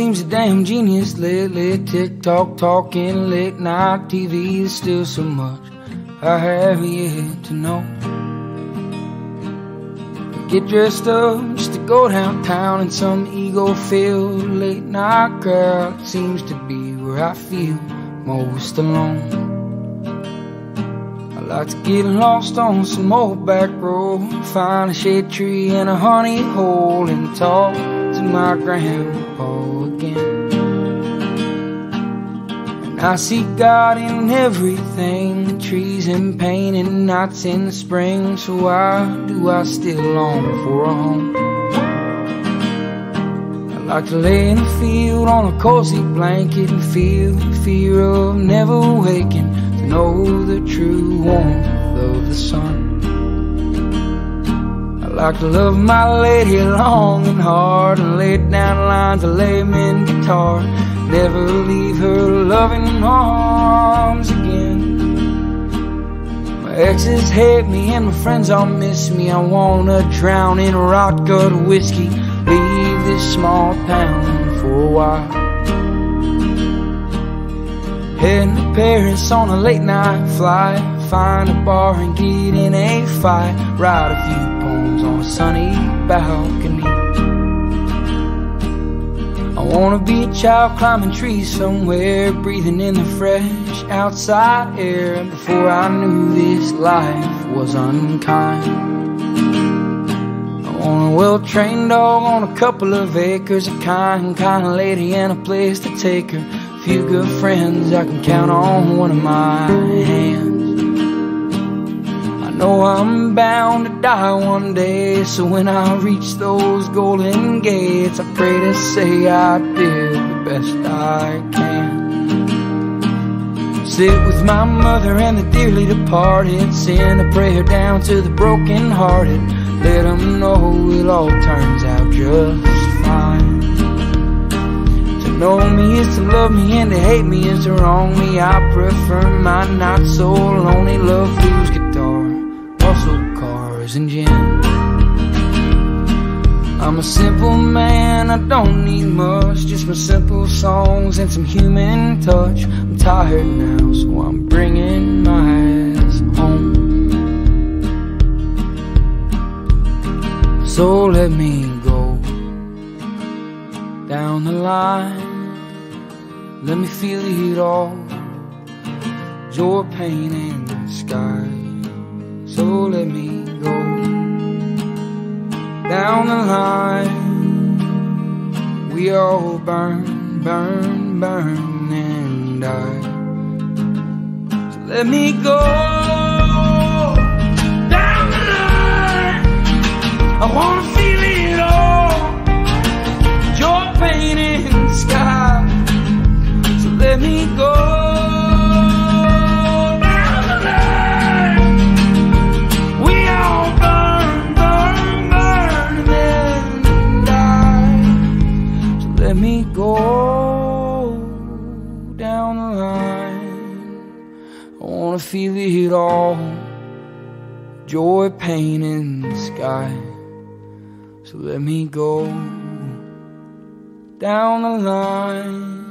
seems a damn genius lately. TikTok talking, late night TV. There's still so much I have yet to know. Get dressed up just to go downtown in some ego-filled late night crowd. Seems to be where I feel most alone. I like to get lost on some old back road, find a shade tree and a honey hole, and talk to my grandpa I see God in everything, trees in pain and nights in spring. So why do I still long for a home? I like to lay in a field on a cozy blanket and feel the fear of never waking to know the true warmth of the sun. I like to love my lady long and hard and lay down lines of layman guitar. Never leave her loving arms again. My exes hate me and my friends all miss me. I wanna drown in rock gut whiskey. Leave this small town for a while. Heading to Paris on a late night flight. Find a bar and get in a fight. Write a few poems on a sunny balcony. I wanna be a child climbing trees somewhere, breathing in the fresh outside air. Before I knew this life was unkind. I want a well-trained dog on a couple of acres, a kind, kind of lady and a place to take her. A few good friends I can count on one of my hands. Know I'm bound to die one day, so when I reach those golden gates, I pray to say I did the best I can. Sit with my mother and the dearly departed, send a prayer down to the broken hearted. Let them know it all turns out just fine. To know me is to love me, and to hate me is to wrong me. I prefer my not so lonely love blues and gin. I'm a simple man, I don't need much, just my simple songs and some human touch. I'm tired now, so I'm bringing my ass home. So let me go down the line. Let me feel it all. Your pain, and the sky. So let me go down the line. We all burn, burn, burn, and die. So let me go down the line. I wanna feel it all. Joy, pain, and the sky. So let me go. Feel it all. Joy, pain, and the sky. So let me go down the line.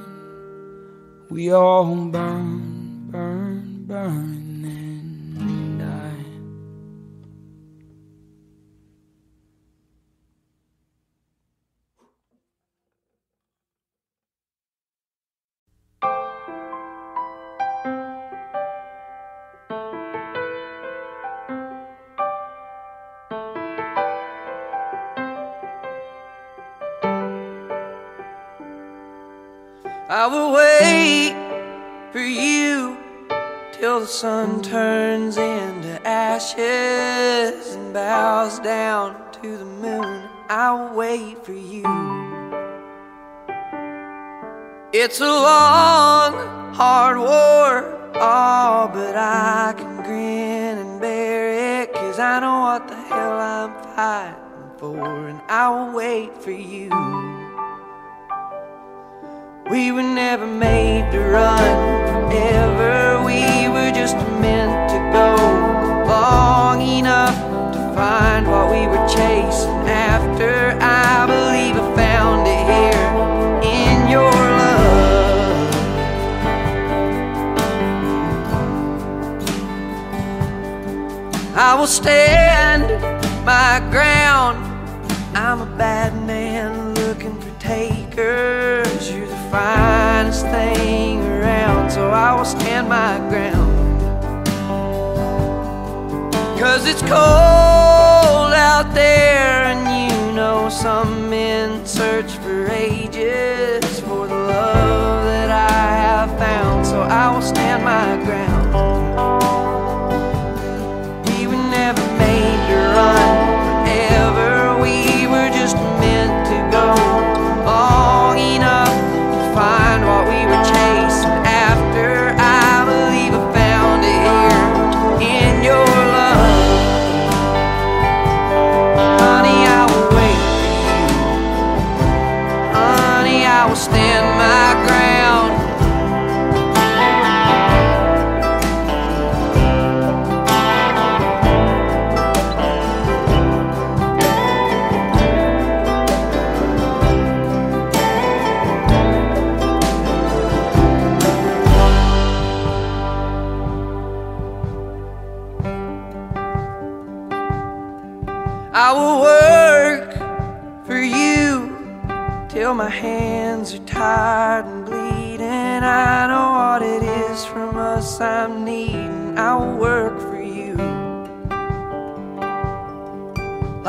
We all burn, burn, burn, I will wait for you till the sun turns into ashes and bows down to the moon. I'll wait for you. It's a long, hard war, oh, but I can grin and bear it, cause I know what the hell I'm fighting for, and I'll wait for you. We were never made to run ever. We were just meant to go long enough to find what we were chasing after. I believe I found it here in your love. I will stand my ground. I'm a bad man finest thing around, so I will stand my ground. Cause it's cold out there, and you know some men search for ages for the love that I have found, so I will stand my ground.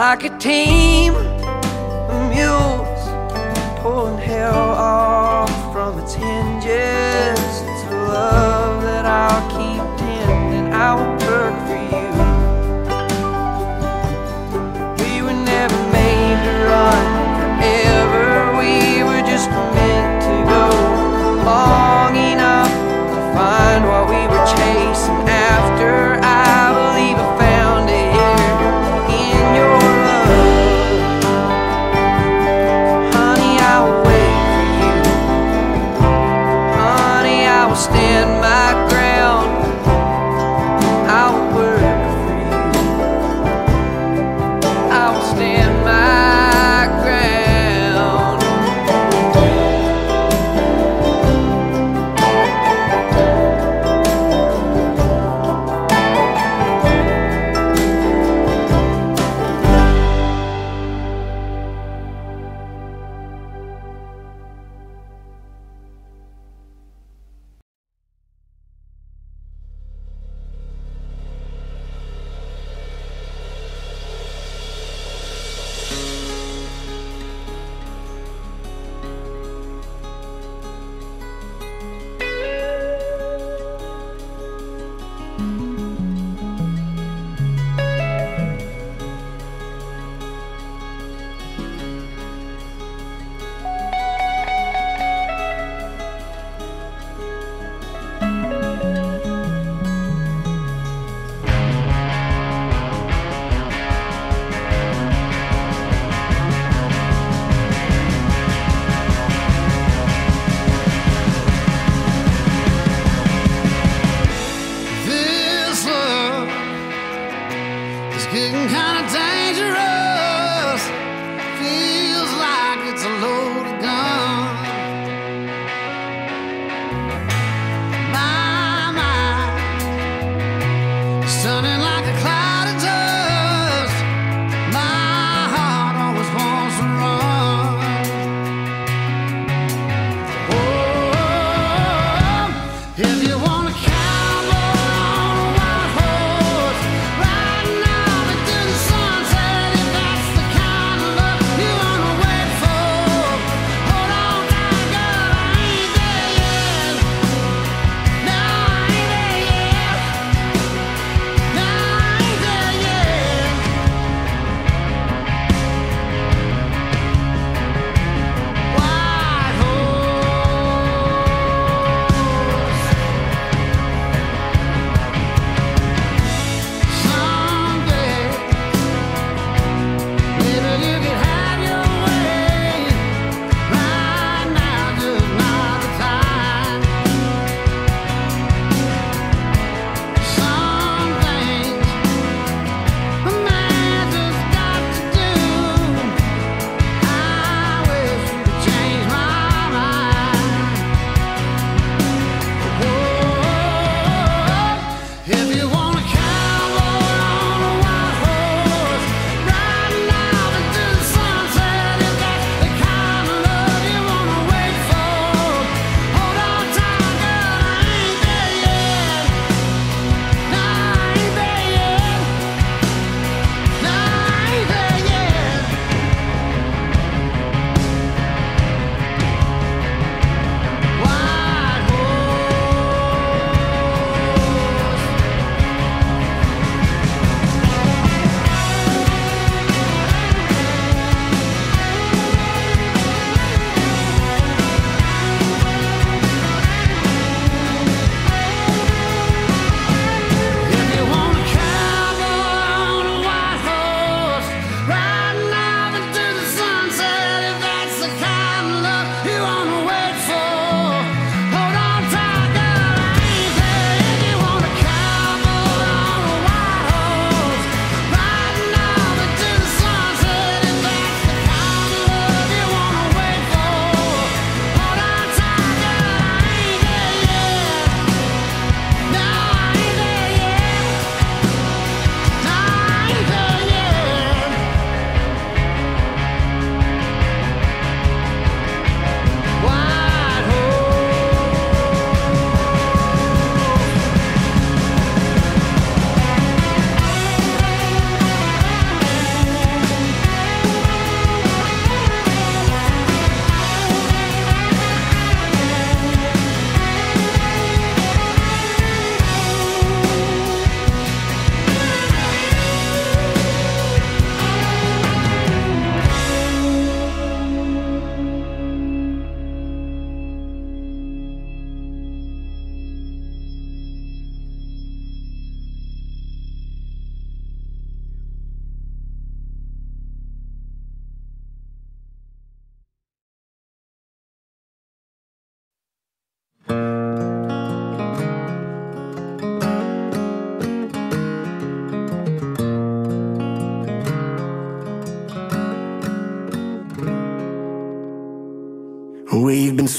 like a team of mules pulling hell kind of dangerous. Feel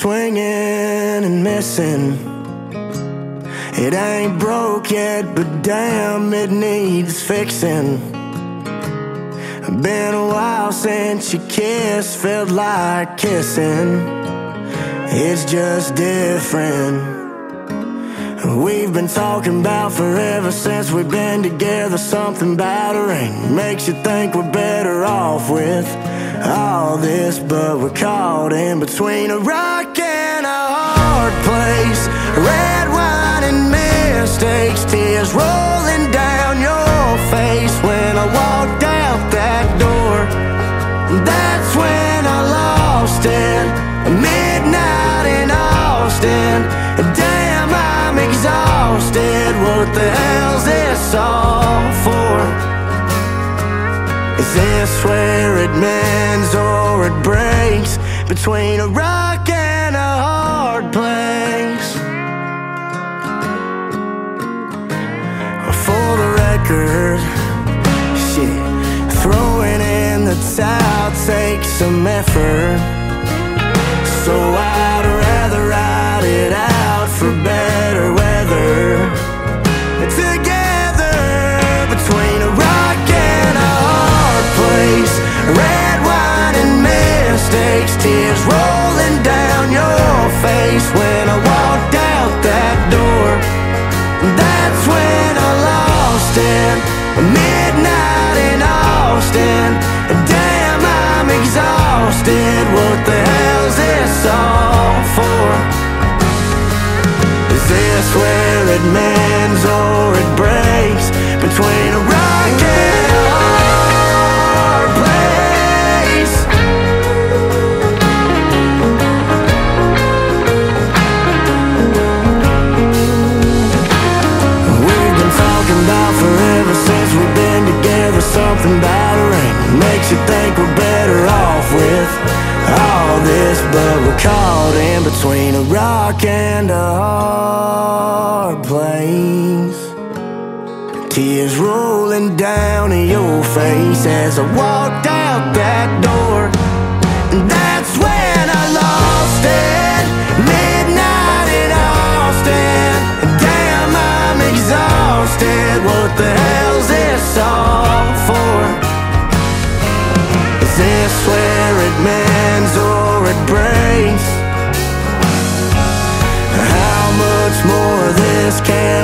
swinging and missing. It ain't broke yet, but damn, it needs fixing. Been a while since you kiss felt like kissing. It's just different. We've been talking about forever since we've been together. Something about a ring makes you think we're better off with all this, but we're caught in between a rock and a hard place. Red wine and mistakes, tears rolling down your face when I walked out that door. That's when I lost it. Midnight in Austin. And damn, I'm exhausted. What the Is this where it mends or it breaks? Between a rock and a hard place. For the record, shit, throwing in the towel takes some effort. So I'd tears rolling down your face when I walked out that door. That's when I lost it. Midnight in Austin. And damn, I'm exhausted. What the hell's this all for? Is this where it mends but we're caught in between a rock and a hard place. Tears rolling down in your face as I walked out that door. And that's when I lost it. Midnight in Austin. Damn, I'm exhausted. What the hell's this all for? Is this where it mends or? it brings How much more this can